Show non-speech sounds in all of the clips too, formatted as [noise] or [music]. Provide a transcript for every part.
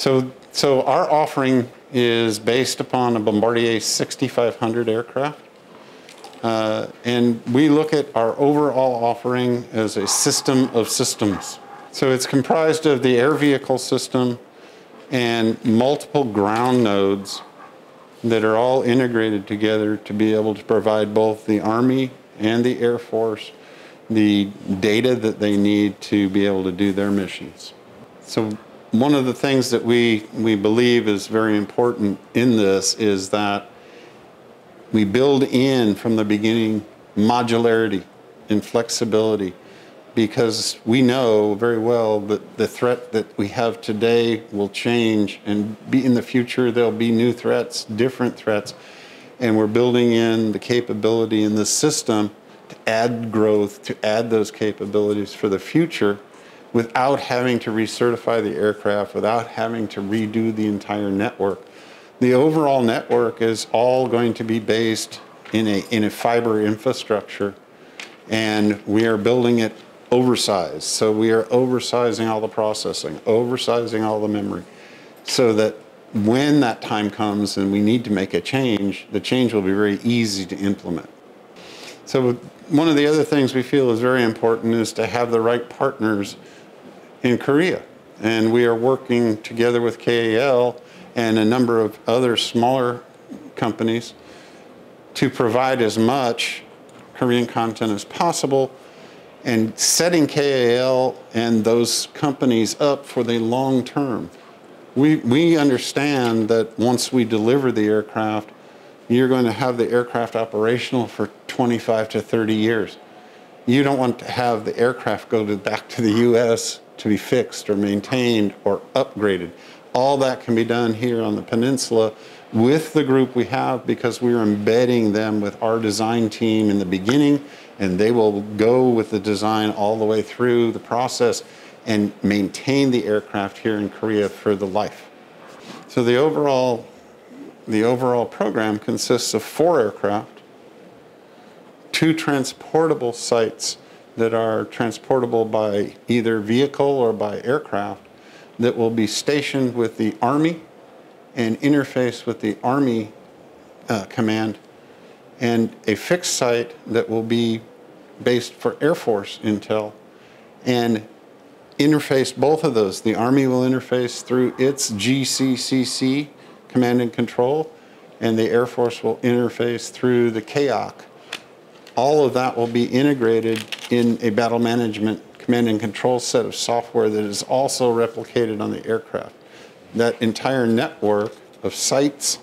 So, so our offering is based upon a Bombardier 6500 aircraft. Uh, and we look at our overall offering as a system of systems. So it's comprised of the air vehicle system and multiple ground nodes that are all integrated together to be able to provide both the Army and the Air Force the data that they need to be able to do their missions. So one of the things that we, we believe is very important in this is that we build in from the beginning modularity and flexibility because we know very well that the threat that we have today will change and be in the future there'll be new threats, different threats, and we're building in the capability in the system to add growth, to add those capabilities for the future without having to recertify the aircraft, without having to redo the entire network. The overall network is all going to be based in a, in a fiber infrastructure, and we are building it oversized. So we are oversizing all the processing, oversizing all the memory, so that when that time comes and we need to make a change, the change will be very easy to implement. So one of the other things we feel is very important is to have the right partners in Korea. And we are working together with KAL and a number of other smaller companies to provide as much Korean content as possible and setting KAL and those companies up for the long term. We, we understand that once we deliver the aircraft, you're going to have the aircraft operational for 25 to 30 years. You don't want to have the aircraft go to, back to the US to be fixed or maintained or upgraded. All that can be done here on the peninsula with the group we have because we're embedding them with our design team in the beginning and they will go with the design all the way through the process and maintain the aircraft here in Korea for the life. So the overall, the overall program consists of four aircraft, two transportable sites that are transportable by either vehicle or by aircraft that will be stationed with the Army and interface with the Army uh, command and a fixed site that will be based for Air Force intel and interface both of those. The Army will interface through its GCCC, command and control, and the Air Force will interface through the CAOC all of that will be integrated in a battle management command and control set of software that is also replicated on the aircraft. That entire network of sites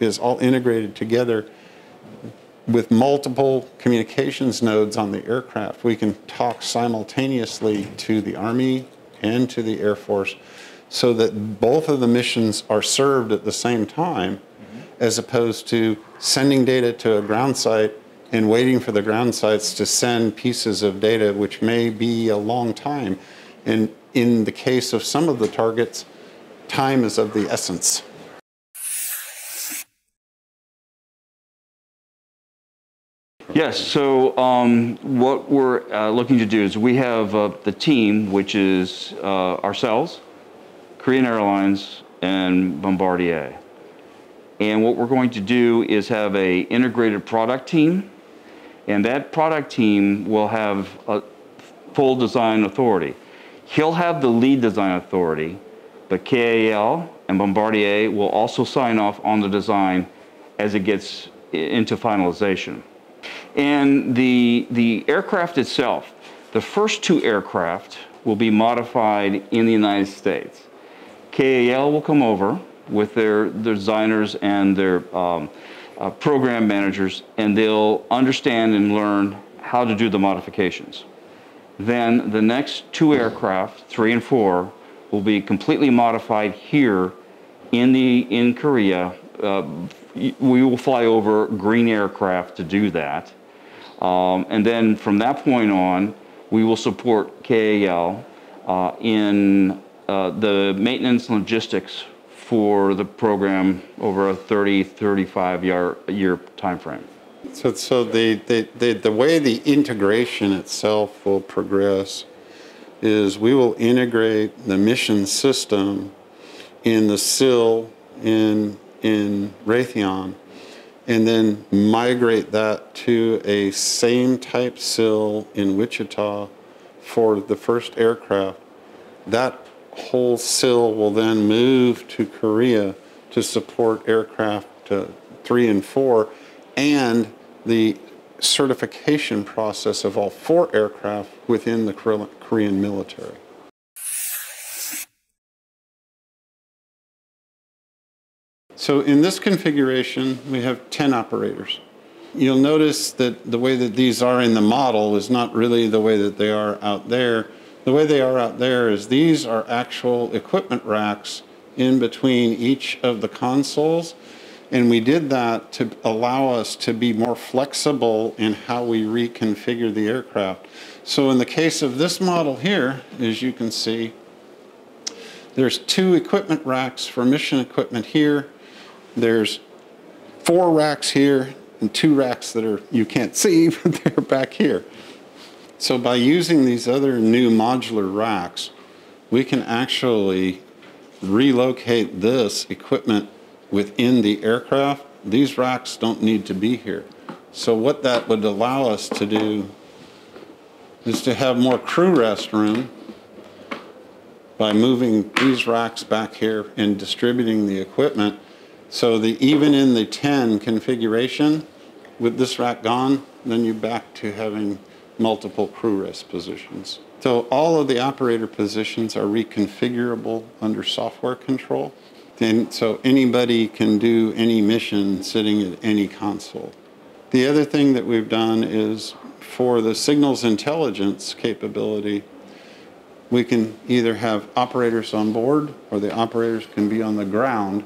is all integrated together with multiple communications nodes on the aircraft. We can talk simultaneously to the Army and to the Air Force so that both of the missions are served at the same time mm-hmm. as opposed to sending data to a ground site and waiting for the ground sites to send pieces of data, which may be a long time. And in the case of some of the targets, time is of the essence. Yes, so um, what we're uh, looking to do is we have uh, the team, which is uh, ourselves, Korean Airlines, and Bombardier. And what we're going to do is have a integrated product team and that product team will have full design authority. He'll have the lead design authority, but KAL and Bombardier will also sign off on the design as it gets into finalization. And the, the aircraft itself, the first two aircraft will be modified in the United States. KAL will come over with their, their designers and their um, uh, program managers and they'll understand and learn how to do the modifications. Then the next two aircraft, three and four, will be completely modified here in, the, in Korea. Uh, we will fly over green aircraft to do that. Um, and then from that point on, we will support KAL uh, in uh, the maintenance logistics for the program over a 30, 35 year, year time frame. So, so the, the, the, the way the integration itself will progress is we will integrate the mission system in the SIL in, in Raytheon and then migrate that to a same type SIL in Wichita for the first aircraft, that whole SIL will then move to Korea to support aircraft uh, three and four and the certification process of all four aircraft within the Korean military. So in this configuration, we have 10 operators. You'll notice that the way that these are in the model is not really the way that they are out there. The way they are out there is these are actual equipment racks in between each of the consoles. And we did that to allow us to be more flexible in how we reconfigure the aircraft. So in the case of this model here, as you can see, there's two equipment racks for mission equipment here there's four racks here and two racks that are you can't see, [laughs] but they're back here. So by using these other new modular racks, we can actually relocate this equipment within the aircraft. These racks don't need to be here. So what that would allow us to do is to have more crew rest room by moving these racks back here and distributing the equipment so the even in the 10 configuration, with this rack gone, then you're back to having multiple crew rest positions. So all of the operator positions are reconfigurable under software control. And so anybody can do any mission sitting at any console. The other thing that we've done is for the signals intelligence capability, we can either have operators on board or the operators can be on the ground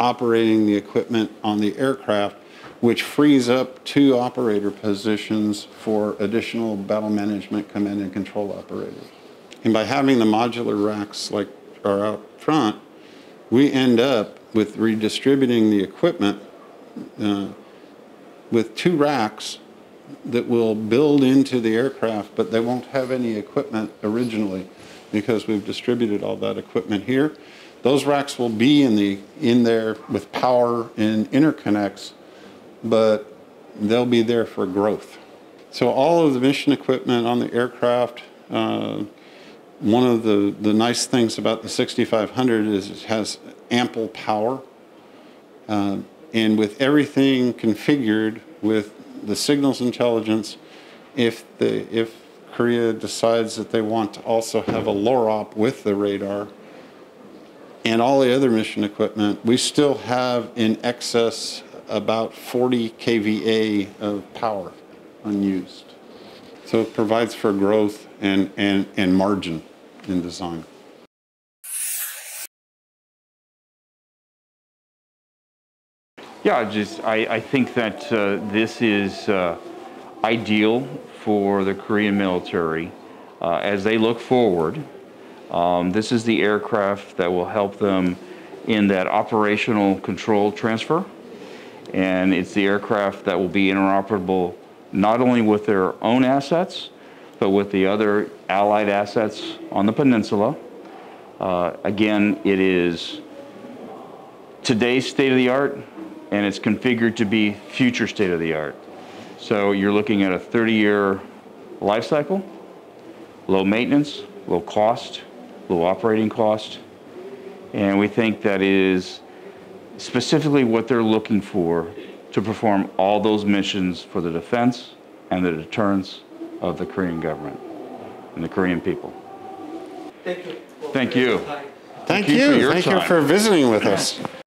operating the equipment on the aircraft, which frees up two operator positions for additional battle management command and control operators. And by having the modular racks like are out front, we end up with redistributing the equipment uh, with two racks that will build into the aircraft, but they won't have any equipment originally because we've distributed all that equipment here. Those racks will be in the in there with power and interconnects, but they'll be there for growth. So all of the mission equipment on the aircraft. Uh, one of the, the nice things about the 6500 is it has ample power. Uh, and with everything configured with the signals intelligence, if the if Korea decides that they want to also have a LOROP with the radar, and all the other mission equipment, we still have in excess about 40 kVA of power unused. So it provides for growth and, and, and margin in design. Yeah, just I, I think that uh, this is uh, ideal for the Korean military uh, as they look forward um, this is the aircraft that will help them in that operational control transfer. And it's the aircraft that will be interoperable not only with their own assets, but with the other allied assets on the peninsula. Uh, again, it is today's state of the art and it's configured to be future state of the art. So you're looking at a 30 year life cycle, low maintenance, low cost, low operating cost. And we think that is specifically what they're looking for to perform all those missions for the defense and the deterrence of the Korean government and the Korean people. Thank you. Thank you. Thank, you you. for your Thank you for visiting with us. [laughs]